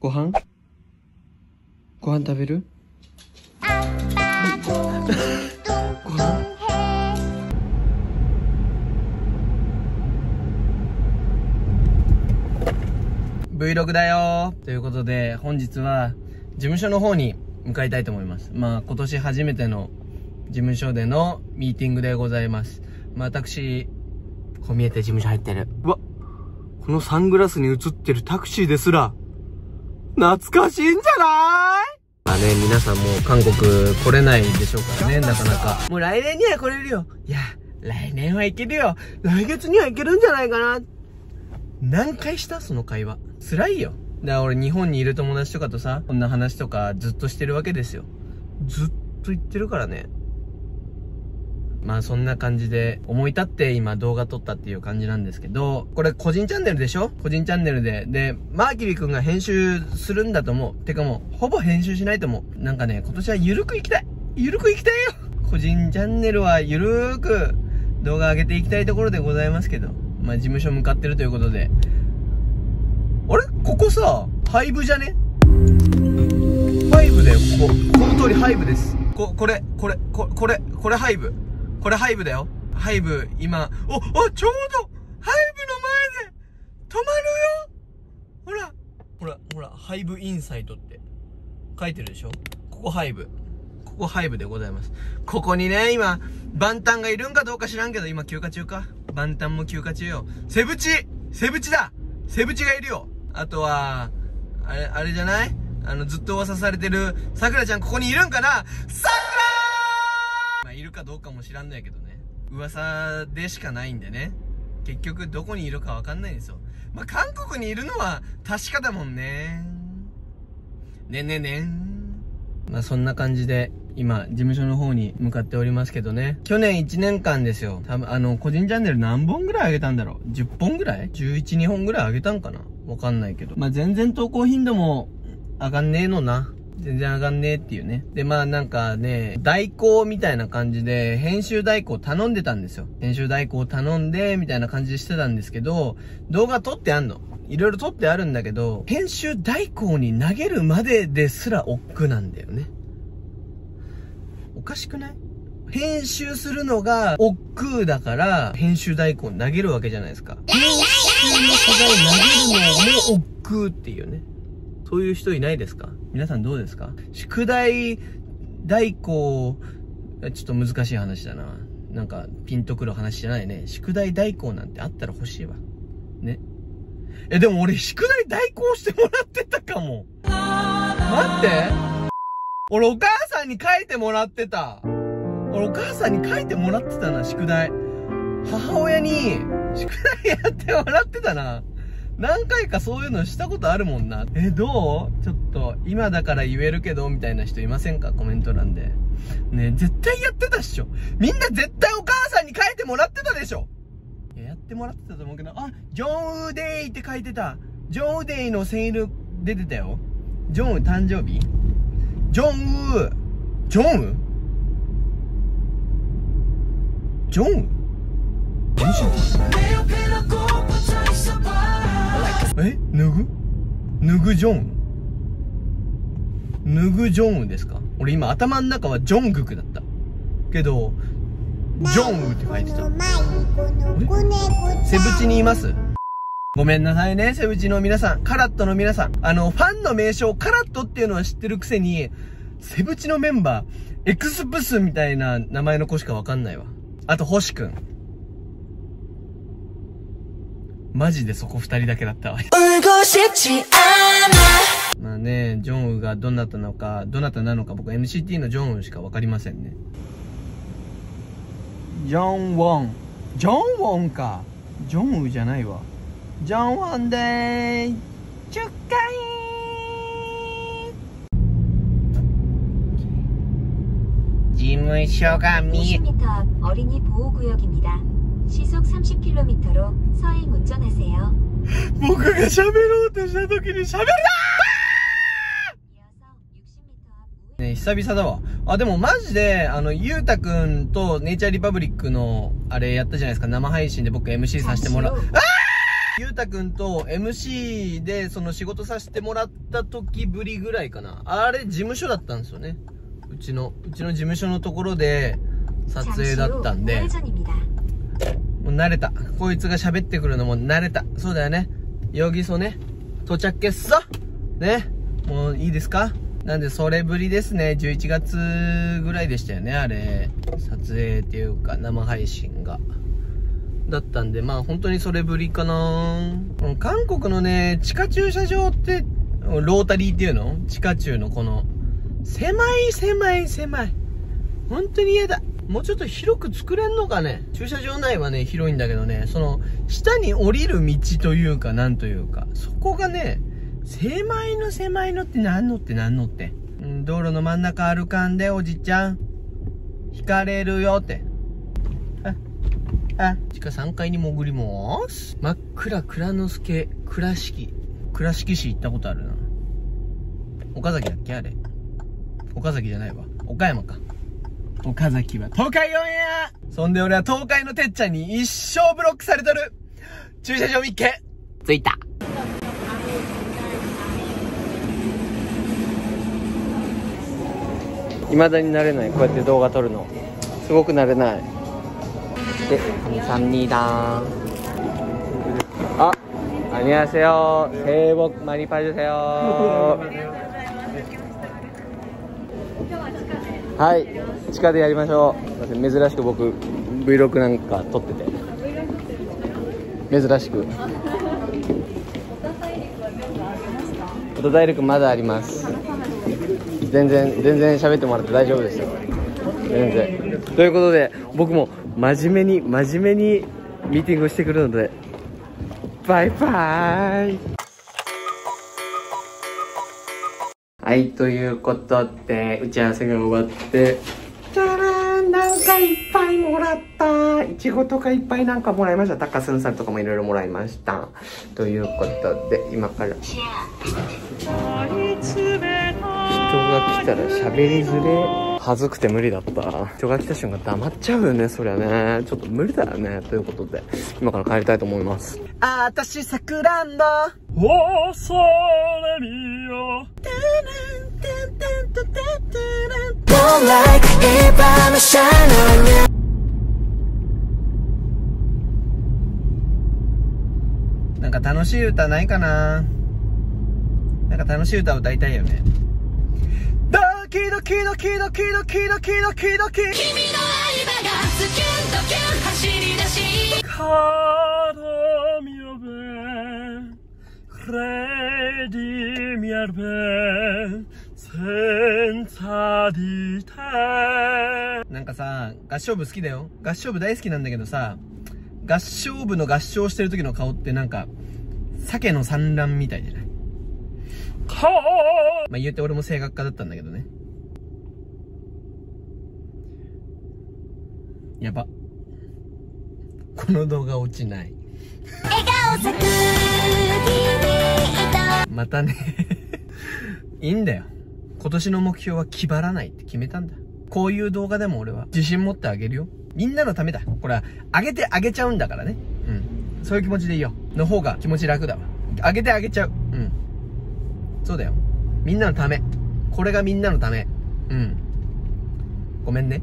ご飯？ご飯食べる？ご飯？Vlog だよということで、本日は事務所の方に向かいたいと思います。まあ、今年初めての事務所でのミーティングでございます。まあ、私、こう見えて事務所入ってる。うわ、このサングラスに映ってるタクシーですら、懐かしいんじゃない？まあね、皆さんもう韓国来れないでしょうからね、なかなか。もう来年には来れるよ。いや、来年はいけるよ。来月にはいけるんじゃないかな。何回した？その会話。辛いよ。だから俺日本にいる友達とかとさ、こんな話とかずっとしてるわけですよ。ずっと言ってるからね。まあそんな感じで思い立って今動画撮ったっていう感じなんですけど、これ個人チャンネルでしょ？個人チャンネルで。で、マーキュリー君が編集するんだと思う。てかもう、ほぼ編集しないと思う。なんかね、今年はゆるくいきたいゆるくいきたいよ個人チャンネルはゆるーく動画上げていきたいところでございますけど、まあ事務所向かってるということで。あれ？ここさ、ハイブじゃね？ハイブだよ、ここ。この通りハイブです。こ、これ、これ、ここれ、これハイブ。これハイブだよ。ハイブ、今、お、お、ちょうど、ハイブの前で、止まるよほら、ほら、ほら、ハイブインサイトって書いてるでしょ？ここハイブ。ここハイブでございます。ここにね、今、バンタンがいるんかどうか知らんけど、今休暇中か。バンタンも休暇中よ。セブチセブチだセブチがいるよあとは、あれ、あれじゃない？あの、ずっと噂されてる、さくらちゃんここにいるんかな？さあ、るかどうかも知らんないけどね。噂でしかないんでね。結局どこにいるかわかんないんですよ。まあ、韓国にいるのは確かだもんね。ねねねん。まあ、そんな感じで、今、事務所の方に向かっておりますけどね。去年1年間ですよ。多分、あの、個人チャンネル何本ぐらい上げたんだろう ?10 本ぐらい ?11、2本ぐらい上げたんかな？わかんないけど。まあ、全然投稿頻度も上がんねえのな。全然上がんねえっていうね。で、まあなんかね、代行みたいな感じで、編集代行頼んでたんですよ。編集代行頼んで、みたいな感じでしてたんですけど、動画撮ってあんの。いろいろ撮ってあるんだけど、編集代行に投げるまでですら億劫なんだよね。おかしくない？編集するのが億劫だから、編集代行投げるわけじゃないですか。編集の素材投げるのも億劫っていうね。そういう人いないですか？皆さんどうですか？宿題代行、ちょっと難しい話だな。なんか、ピンとくる話じゃないね。宿題代行なんてあったら欲しいわ。ね。え、でも俺、宿題代行してもらってたかも。待って。俺、お母さんに書いてもらってた。俺、お母さんに書いてもらってたな、宿題。母親に、宿題やってもらってたな。何回かそういうのしたことあるもんな。え、どう？ちょっと、今だから言えるけど、みたいな人いませんか？コメント欄で。ね絶対やってたっしょ。みんな絶対お母さんに書いてもらってたでしょ。や、やってもらってたと思うけど、あ、ジョンウデイって書いてた。ジョンウデイのセール出てたよ。ジョンウ誕生日？ジョンウジョンウ？ジョンウ？え？脱ぐ？脱ぐジョン？脱ぐジョンウですか？俺今頭の中はジョングクだった。けど、ジョンウって書いてた。セブチにいます？ごめんなさいね、セブチの皆さん、カラットの皆さん。あの、ファンの名称、カラットっていうのは知ってるくせに、セブチのメンバー、エクスプスみたいな名前の子しかわかんないわ。あと、星くん。マジでそこ二人だけだったわ。まあね、ジョンウがどなたなのか、どなたなのか僕 NCT のジョンウしかわかりませんね。ジョンウォン。ジョンウォンか。ジョンウじゃないわ。ジョンウォンでーす。10回事務所が見え 50m 앞 어린이 보호구역입니다. 시속 30km로 서행 운전하세요. 僕が喋ろうとした時に喋る이어서 60m 앞 우회ね、久々だわ。あ、でもマジで、あの、ゆうたくんとネイチャーリパブリックの、あれやったじゃないですか、生配信で僕 MC させてもらう。あー ゆうたくんと MC でその仕事させてもらった時ぶりぐらいかな。あれ事務所だったんですよね。うちの、うちの事務所のところで撮影だったんで。 もう慣れた。こいつが喋ってくるのも慣れた。そうだよね。容疑そね。到着けっさね。もういいですか？なんで、それぶりですね。11月ぐらいでしたよね、あれ。撮影っていうか、生配信が。だったんで、まあ本当にそれぶりかな韓国のね、地下駐車場って、ロータリーっていうの？地下駐のこの、狭い狭い狭い。本当に嫌だ。もうちょっと広く作れんのかね？駐車場内はね、広いんだけどね、その、下に降りる道というか、なんというか、そこがね、狭いの狭いのってなんのってなんのって。うん、道路の真ん中歩かんで、おじちゃん。引かれるよって。あ、あ、地下3階に潜ります。真っ暗蔵之介、倉敷。倉敷市行ったことあるな。岡崎だっけ？あれ。岡崎じゃないわ。岡山か。岡崎は東海オンエアそんで俺は東海のてっちゃんに一生ブロックされとる駐車場見っけ着いた未だになれないこうやって動画撮るのすごく慣れないで232だあ안녕하세요새해복많이받으세요 はい。地下でやりましょう。珍しく僕 Vlog なんか撮ってて。珍しく。フォトダイレクまだあります。全然全然喋ってもらって大丈夫ですよ。全然。ということで僕も真面目に真面目にミーティングをしてくるのでバイバーイ。はい、ということで、打ち合わせが終わって、じゃらーん、なんかいっぱいもらった。いちごとかいっぱいなんかもらいました。タカスンさんとかもいろいろもらいました。ということで、今から。人が来たら喋りづれ。はずくて無理だった。人が来た瞬間黙っちゃうよね、そりゃね。ちょっと無理だよね。ということで、今から帰りたいと思います。あ、あたしさくらんぼ。恐れなんか楽しい歌ないかな？なんか楽しい歌歌いたいよね。ドキドキドキドキドキドキドキ。ドキカドミオベクレディミアルベセンサディテなんかさ、合唱部好きだよ。合唱部大好きなんだけどさ、合唱部の合唱してる時の顔ってなんか、鮭の産卵みたいじゃない？カまあ言うて俺も声楽家だったんだけどね。やば。この動画落ちない。またね。いいんだよ。今年の目標は決まらないって決めたんだ。こういう動画でも俺は自信持ってあげるよ。みんなのためだ。これは、あげてあげちゃうんだからね。うん。そういう気持ちでいいよ。の方が気持ち楽だわ。あげてあげちゃう。うん。そうだよ。みんなのため。これがみんなのため。うん。ごめんね。